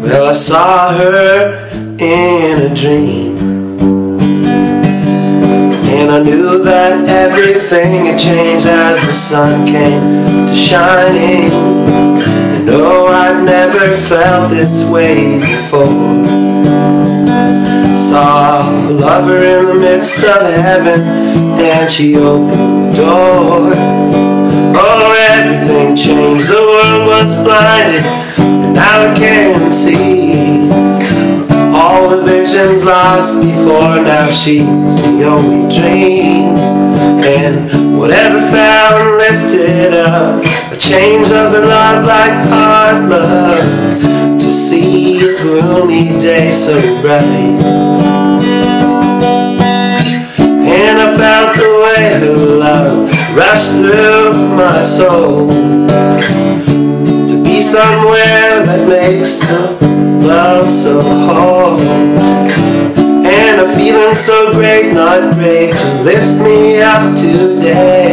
Well, I saw her in a dream. And I knew that everything had changed as the sun came to shining. And no, I'd never felt this way before. Saw a lover in the midst of heaven, and she opened the door. Oh, everything changed, the world was blinded, now I can see. All the visions lost before, now she's the only dream. And whatever found lifted up, a change of a love like hard luck. To see a gloomy day so bright. And I felt the way her love rushed through my soul To be somewhere that makes the love so hard. And a feeling so great, not great To lift me up today.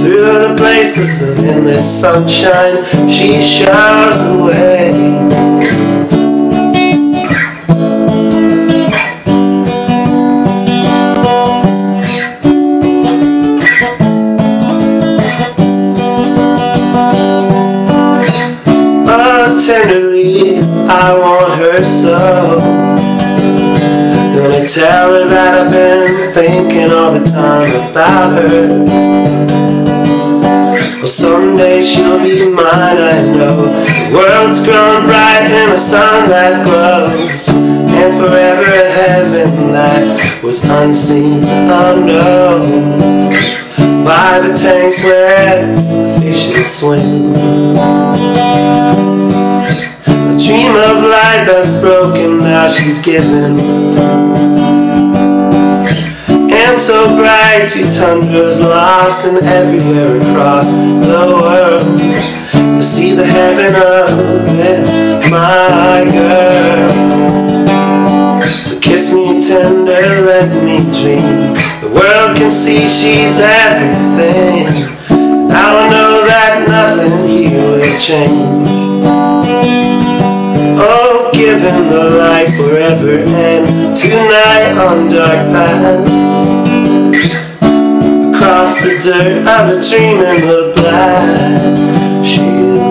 Through the places of endless sunshine She shows the way tenderly I want her so. Gonna tell her that I've been thinking all the time about her. Well someday she'll be mine I know. The world's grown bright in a sun that glows. And forever a heaven that was unseen, unknown. By the tanks where the fishes swim dream of light that's broken now she's given. And so bright two tundras lost and everywhere across the world. To see the heaven of this my girl. So kiss me tender, let me dream. The world can see she's everything. Now I know that nothing here will change Oh, the light forever and tonight on dark paths Across the dirt of a dream in the black. Mine